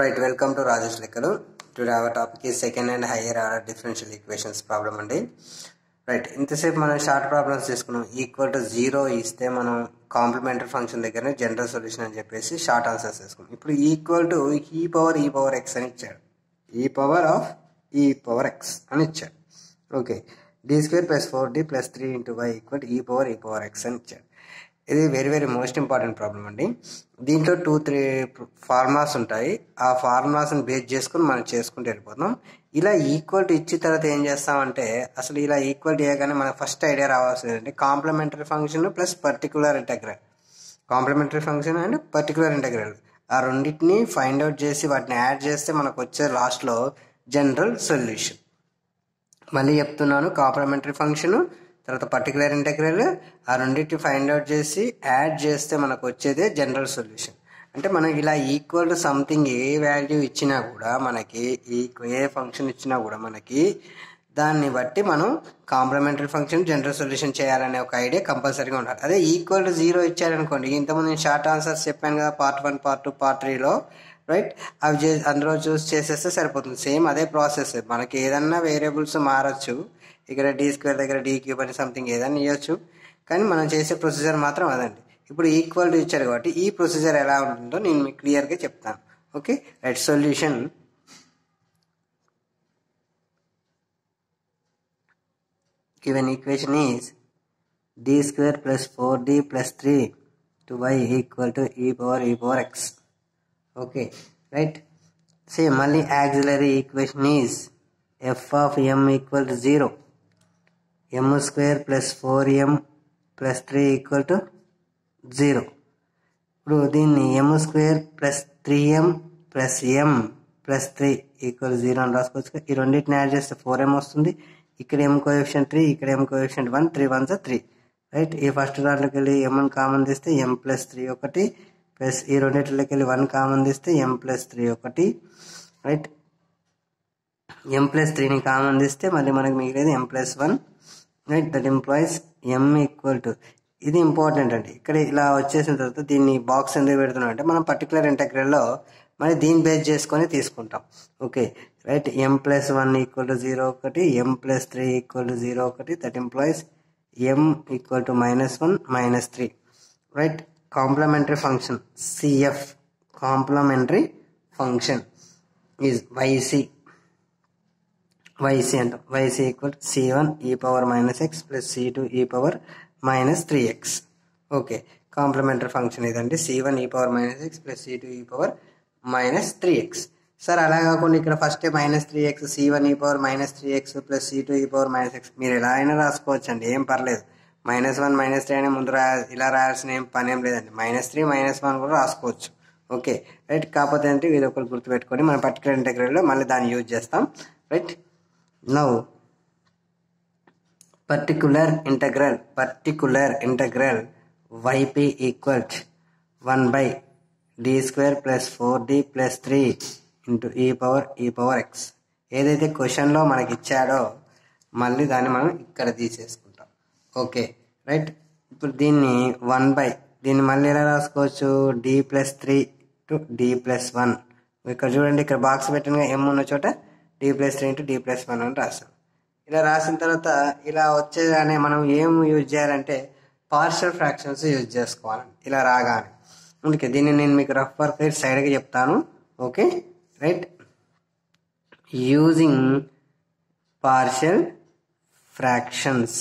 Right welcome to Rajesh లెక్కలు today our topic ఈ second and higher order differential equations problem అండి. Right ఇంతసేపు మనం షార్ట్ ప్రాబ్లమ్స్ తీసుకున్నాం ఈక్వల్ టు జీరో ఇస్తే మనం కాంప్లిమెంటరీ ఫంక్షన్ దగ్గరనే జనరల్ సొల్యూషన్ అని చెప్పేసి షార్ట్ ఆన్సర్స్ తీసుకున్నాం ఇప్పుడు equal to e power e power x అని ఇచ్చాడు. E power of e power x అని ఇచ్చాడు. Okay D square plus four D plus three into y equal e power e power x అని ఇచ్చాడు. ఇది very very most important problem అండి. దీంట్లో two three formulas ఉంటాయి. ఆ ఫార్ములాస్ని బేస్ చేసుకుని మనం చేసుకుంటూ వెళ్ళిపోతాం ఇలా ఈక్వల్టీ ఇచ్చిన తర్వాత ఏం చేస్తామంటే అసలు ఇలా ఈక్వల్ చేయగానే మనకు ఫస్ట్ ఐడియా రావాల్సింది ఏంటంటే complementary function plus particular integral complementary function and particular integral ఆ రెండింటిని ఫైండ్ అవుట్ చేసి వాటిని యాడ్ చేస్తే మనకు వచ్చే లాస్ట్లో జనరల్ సొల్యూషన్ మళ్ళీ చెప్తున్నాను కాంప్లిమెంటరీ ఫంక్షన్ తర్వాత పర్టికులర్ ఇంటెగ్రల్ ఆ రెండింటి ఫైండ్ అవుట్ చేసి యాడ్ చేస్తే మనకు వచ్చేదే జనరల్ సొల్యూషన్ అంటే మనం ఇలా ఈక్వల్ టు సంథింగ్ ఏ వాల్యూ ఇచ్చినా కూడా మనకి ఈ ఏ ఫంక్షన్ ఇచ్చినా కూడా మనకి దాన్ని బట్టి మనం కాంప్లిమెంటరీ ఫంక్షన్ జనరల్ సొల్యూషన్ చేయాలనే ఒక ఐడియా కంపల్సరీగా ఉండాలి. అదే ఈక్వల్ టు జీరో ఇచ్చారనుకోండి ఇంతకుముందు నేను షార్ట్ ఆన్సర్స్ చెప్పాను కదా part one part two part త్రీలో రైట్ అవి చే అందులో చూసి చేసేస్తే సరిపోతుంది. సేమ్ అదే ప్రాసెస్ మనకి ఏదన్నా వేరియబుల్స్ మారచ్చు. ఇక్కడ డీ స్క్వేర్ దగ్గర డీ క్యూబ్ అని సంథింగ్ ఏదైనా ఇవ్వచ్చు కానీ మనం చేసే ప్రొసీజర్ మాత్రం అదండి. ఇప్పుడు ఈక్వల్ టు ఇచ్చారు కాబట్టి ఈ ప్రొసీజర్ ఎలా ఉంటుందో నేను మీకు క్లియర్గా చెప్తాను. Okay right solution given equation is d square plus 4d plus 3 to y equal to e power e power x. Okay? Right? Say మళ్ళీ auxiliary equation is f of m equal to 0 m square plus four m plus three equal to zero ఇప్పుడు దీన్ని m square plus three m plus m plus three equal zero అని రాసుకోవచ్చు ఈ రెండింటిని add చేస్తే four ఎం వస్తుంది. ఇక్కడ m coefficient three ఇక్కడ m coefficient one three one three right ఈ ఫస్ట్ దాంట్లోకి వెళ్ళి ఎం కామన్ తీస్తే ఎం ప్లస్ త్రీ ఒకటి ప్లస్ ఈ రెండింటిలోకి వెళ్ళి వన్ కామన్ తీస్తే ఎం ప్లస్ త్రీ ఒకటి. రైట్ ఎం ప్లస్ త్రీని కామన్ తీస్తే మళ్ళీ మనకి మిగిలేదు m plus one right that implies m equal to ఇది ఇంపార్టెంట్ అండి. ఇక్కడ ఇలా వచ్చేసిన తర్వాత దీన్ని బాక్స్ ఎందుకు పెడుతున్నాం అంటే మనం పర్టికులర్ ఇంటగ్రల్లో మరి దీన్ని బేస్ చేసుకొని తీసుకుంటాం. Okay right m plus one equal to zero ఒకటి m plus three equal to zero ఒకటి that implies m equal to minus one minus three right complementary function CF complementary function is y c y c అంటాం y c equal c one e power minus x plus c two e power minus three x okay complementary function ఇదండి. C one e power minus x plus c two e power minus three x sir అలా కాకుండా ఇక్కడ first minus three x c one e power minus three x plus c two e power minus x మీరు ఎలా అయినా రాసుకోవచ్చు అండి ఏం పర్లేదు. మైనస్ వన్ మైనస్ త్రీ అయినా ముందు రా ఇలా రాయాల్సిన ఏం పని ఏం లేదండి. మైనస్ త్రీ మైనస్ వన్ కూడా రాసుకోవచ్చు. ఓకే రైట్ కాకపోతే అంటే ఇది ఒకటి గుర్తుపెట్టుకొని మన పర్టికులర్ ఇంటగ్రల్లో మళ్ళీ దాన్ని యూజ్ చేస్తాం. Right now particular integral particular integral yp equals 1 by d square plus 4d plus 3 into e power e power x ఏదైతే క్వశ్చన్లో మనకి ఇచ్చాడో మళ్ళీ దాన్ని మనం ఇక్కడ తీసేసుకుంటాం. ఓకే రైట్ ఇప్పుడు దీన్ని వన్ బై దీన్ని మళ్ళీ ఎలా రాసుకోవచ్చు? D plus three to d plus one ఇక్కడ చూడండి ఇక్కడ బాక్స్ పెట్టిన ఏమున్న ఉన్న చోట d plus three into d plus one అని రాస్తాం ఇలా రాసిన తర్వాత ఇలా వచ్చేగానే మనం ఏం యూజ్ చేయాలంటే పార్షల్ ఫ్రాక్షన్స్ యూజ్ చేసుకోవాలి. ఇలా రాగానే. అందుకే దీన్ని నేను మీకు రఫ్ వర్క్ సైడ్గా చెప్తాను. Okay right using partial fractions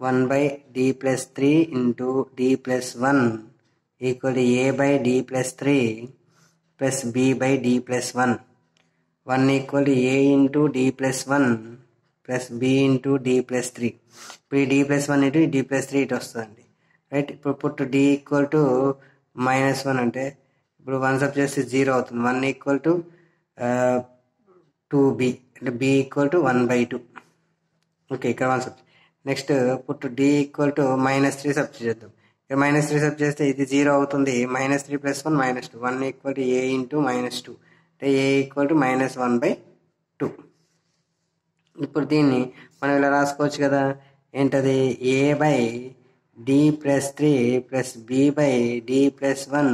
one by d plus three into d plus one equal a by d plus three plus b by d plus one one equal to a into d plus one plus b into d plus three ఇప్పుడు ఈ d plus one ఇటు d plus three ఇటు వస్తుందండి. Right ఇప్పుడు put d equal to minus one అంటే ఇప్పుడు one sub చేస్తే zero అవుతుంది. One equal to two b అంటే b equal to one by two okay ఇక్కడ one sub next put d equal to minus three sub చేద్దాం. Minus three sub చేస్తే ఇది zero అవుతుంది. Minus three plus one minus two one equal to a into minus two అంటే a equal to minus one by two ఇప్పుడు దీన్ని మనం ఇలా రాసుకోవచ్చు కదా. ఏంటది? A by d plus three plus b by d plus one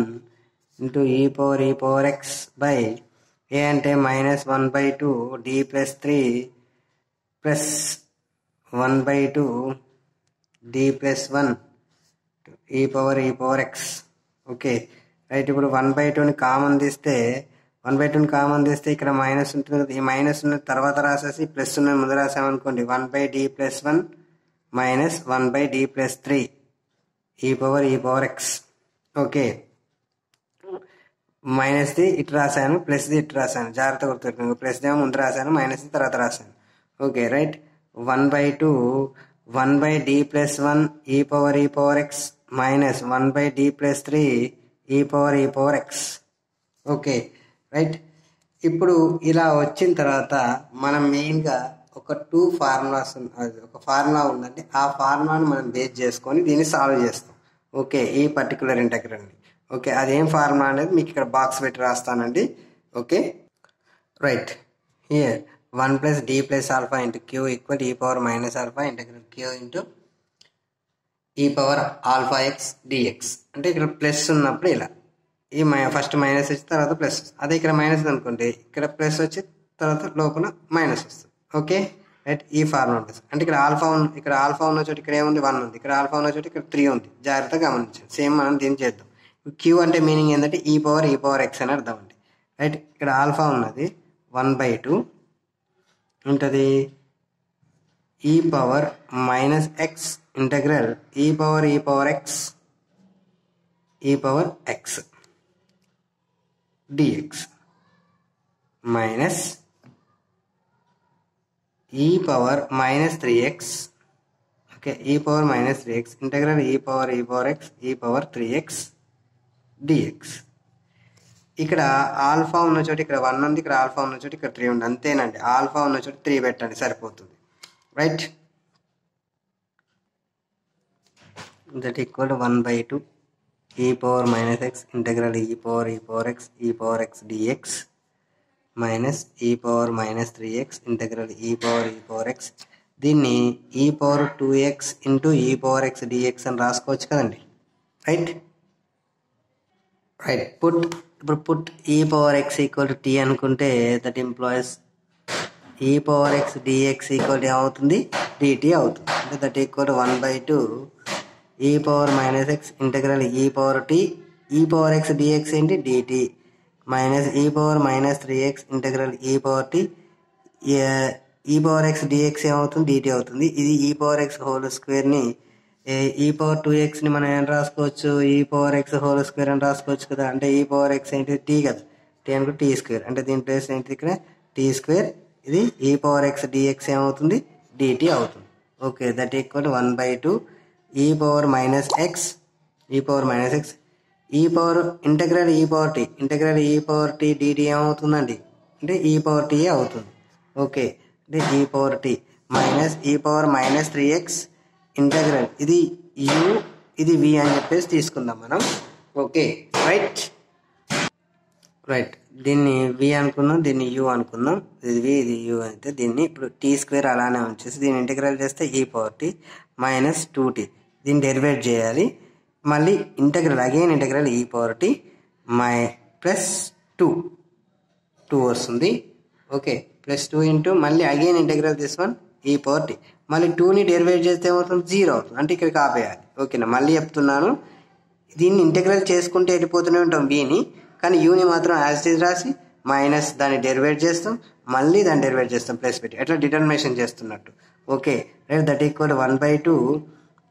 into e power e power x by a అంటే minus one by two d plus three plus one by two d plus one e power e power x okay right ఇప్పుడు one by టూని common తీస్తే one by టూని common తీస్తే ఇక్కడ minus ఉంటుంది కదా. ఈ మైనస్ ఉన్న తర్వాత రాసేసి ప్లస్ ఉన్న ముందు రాసామనుకోండి. One by d plus one minus one by d plus three e power e power x okay మైనస్ది ఇటు రాశాను ప్లస్ది ఇటు రాశాను జాగ్రత్త గుర్తుపెట్టుకోండి. ప్లస్ ఏమో ముందు రాశాను మైనస్ది తర్వాత రాశాను okay right one by two one by d plus one e power e power x minus one by d plus three e power e power x okay right ఇప్పుడు ఇలా వచ్చిన తర్వాత మనం మెయిన్గా ఒక టూ ఫార్ములాస్ ఒక ఫార్ములా ఉందండి ఆ ఫార్ములాని మనం బేస్ చేసుకొని దీన్ని సాల్వ్ చేస్తాం. ఓకే ఈ పర్టికులర్ ఇంటగ్రల్ని ఓకే అదేం ఫార్ములా అనేది మీకు ఇక్కడ బాక్స్ పెట్టి రాస్తానండి. Okay right here one plus d plus alpha into q equal e power minus alpha integral q into e power alpha x dx అంటే ఇక్కడ ప్లస్ ఉన్నప్పుడు ఇలా. ఈ మై ఫస్ట్ మైనస్ వచ్చి తర్వాత ప్లస్ అదే ఇక్కడ మైనస్ అనుకోండి. ఇక్కడ ప్లస్ వచ్చి తర్వాత లోపల మైనస్ వస్తుంది. ఓకే రైట్ ఈ ఫార్ములా ఉంటుంది. అంటే ఇక్కడ ఆల్ఫా ఉన్న ఇక్కడ ఆల్ఫా ఉన్న చోటు ఇక్కడ ఏముంది? వన్ ఉంది. ఇక్కడ ఆల్ఫా ఉన్న చోటు ఇక్కడ త్రీ ఉంది. జాగ్రత్తగా గమనించండి. సేమ్ మనం దీన్ని చేద్దాం. క్యూ అంటే మీనింగ్ ఏంటంటే ఈ పవర్ ఈ పవర్ ఎక్స్ అని అర్థం అండి. రైట్ ఇక్కడ ఆల్ఫా ఉన్నది. వన్ బై టూ ఉంటుంది e power minus x integral e power e power x e power x dx minus e power minus three x okay e power minus three x power e power e e x e power e power three x dx ఇక్కడ alpha ఉన్న చోట ఇక్కడ one ఉంది ఇక్కడ alpha ఉన్న చోట ఇక్కడ three ఉంది. అంతేనండి. ఆల్ఫా ఉన్న చోట త్రీ పెట్టండి. సరిపోతుంది. Right that equal one by two e power minus x integral e power e power x e power x dx minus e power minus three x integral e power e power x దీన్ని e power two x into e power x dx అని రాసుకోవచ్చు కదండి. Right right put ఇప్పుడు put e power x equal to t అనుకుంటే that implies e power x dx equal ఏమవుతుంది DT అవుతుంది అంటే that equal one by two e power minus x integral e power t e power x dx ఏంటి dt minus e power minus three x integral e power t e power x dx ఏమవుతుంది DT అవుతుంది ఇది ఈ power X whole స్క్వేర్ని ఈ power two ఎక్స్ని మనం ఏం రాసుకోవచ్చు ఈ పవర్ ఎక్స్ హోల్ స్క్వేర్ అని రాసుకోవచ్చు కదా అంటే ఈ పవర్ ఎక్స్ ఏంటి టీ కదా టీ అనుకో టీ స్క్వేర్ అంటే దీని ప్లేస్ ఏంటి ఇక్కడ టీ స్క్వేర్ ఇది ఈ పవర్ ఎక్స్ డిఎక్స్ ఏమవుతుంది? డిటి అవుతుంది. Okay that equal one by two e power minus x e power minus x e power integral e power t integral e power t dt ఏమవుతుందండి? అంటే ఈ power tea అవుతుంది. Okay అంటే e power t minus e power minus three x integral ఇది u ఇది v అని చెప్పేసి తీసుకుందాం మనం. ఓకే రైట్ రైట్ దీన్ని వి అనుకుందాం దీన్ని యు అనుకుందాం. ఇది వి ఇది యు అయితే దీన్ని ఇప్పుడు టీ స్క్వేర్ అలానే ఉంచేసి దీన్ని ఇంటగ్రల్ చేస్తే e power t minus two t దీన్ని డెరివేట్ చేయాలి. మళ్ళీ integral again integral e power t my plus two two వస్తుంది. ఓకే ప్లస్ టూ ఇంటూ మళ్ళీ again integral this one e power t మళ్ళీ టూని డెరివేట్ చేస్తే ఏమవుతుంది? జీరో అవుతుంది. అంటే ఇక్కడికి ఆపేయాలి. ఓకేనా మళ్ళీ చెప్తున్నాను. దీన్ని ఇంటగ్రల్ చేసుకుంటే వెళ్ళిపోతూనే ఉంటాం. వీని కానీ యూని మాత్రం యాజ్ ఇట్ రాసి మైనస్ దాన్ని డెరివేట్ చేస్తాం మళ్ళీ దాన్ని డెరివేట్ చేస్తాం ప్లస్ పెట్టి ఎట్లా డిటర్మినేషన్ చేస్తున్నట్టు okay right that equal one by two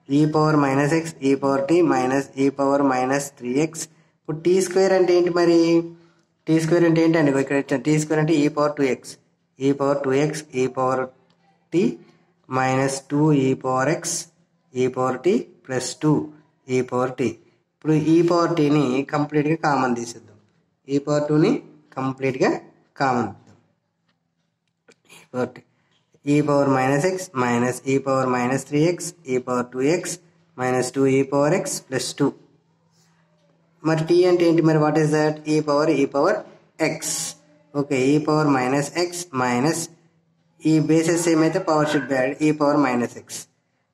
e power minus x e power t minus e power minus three x ఇప్పుడు టీ స్క్వేర్ అంటే ఏంటి మరి టీ స్క్వేర్ అంటే ఏంటి అండి ఇక్కడ ఇచ్చిన టీ స్క్వేర్ అంటే e power two x e power two x e power t minus two e power x e power t plus two e power t ఇప్పుడు ఈ పవర్ టీని కంప్లీట్గా కామన్ తీసేద్దాం ఈ పవర్ టూని కంప్లీట్గా common e power t e power minus x minus e power minus three x e power two x minus two e power x plus two మరి t అంటే ఏంటి? మరి what is that e power e power x okay e power minus x minus e bases ఏమైతే power should be e power minus x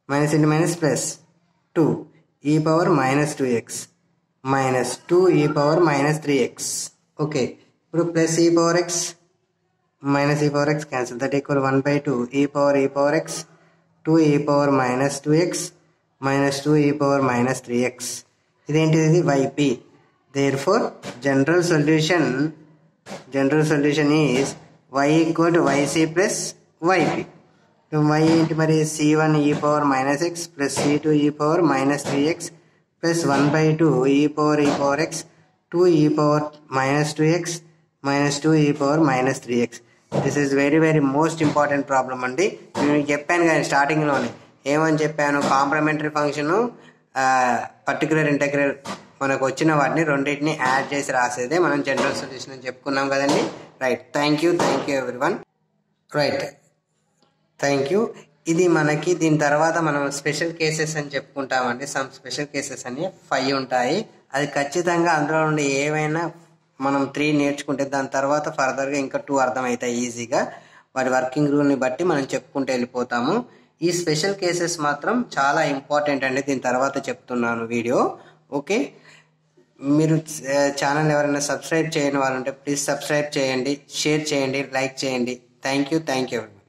minus ఇంటి minus plus two e power minus two x minus 2 e power minus 3x okay. Plus e power x minus e power x cancel that equal 1 by 2 e power e power x 2 e power minus 2x minus 2 e power minus 3x This is yp therefore general solution general solution is y equal to yc plus yp y ఏంటి is c1 e power minus x plus c2 e power minus 3x plus one by two e power e power x two e power minus two x minus two e power minus three x this is very very most important problem అండి. నేను చెప్పాను కానీ స్టార్టింగ్లోనే ఏమని చెప్పాను? Complementary function particular integral మనకు వచ్చిన వాటిని రెండింటిని యాడ్ చేసి రాసేదే మనం జనరల్ సొల్యూషన్ అని చెప్పుకున్నాం కదండి. Right thank you thank you everyone right thank you ఇది మనకి దీని తర్వాత మనం స్పెషల్ కేసెస్ అని చెప్పుకుంటామండి. సమ్ స్పెషల్ కేసెస్ అని ఫైవ్ ఉంటాయి. అది ఖచ్చితంగా అందులో నుండి ఏవైనా మనం త్రీ నేర్చుకుంటే దాని తర్వాత ఫర్దర్గా ఇంకా టూ అర్థమవుతాయి ఈజీగా వాటి వర్కింగ్ రూల్ని బట్టి మనం చెప్పుకుంటూ వెళ్ళిపోతాము. ఈ స్పెషల్ కేసెస్ మాత్రం చాలా ఇంపార్టెంట్ అండి. దీని తర్వాత చెప్తున్నాను వీడియో ఓకే మీరు ఛానల్ ఎవరైనా సబ్స్క్రైబ్ చేయని వాళ్ళుంటే ప్లీజ్ సబ్స్క్రైబ్ చేయండి షేర్ చేయండి లైక్ చేయండి. Thank you thank you